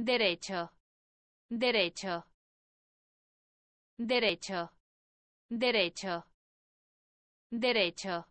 derecho, derecho, derecho, derecho, derecho.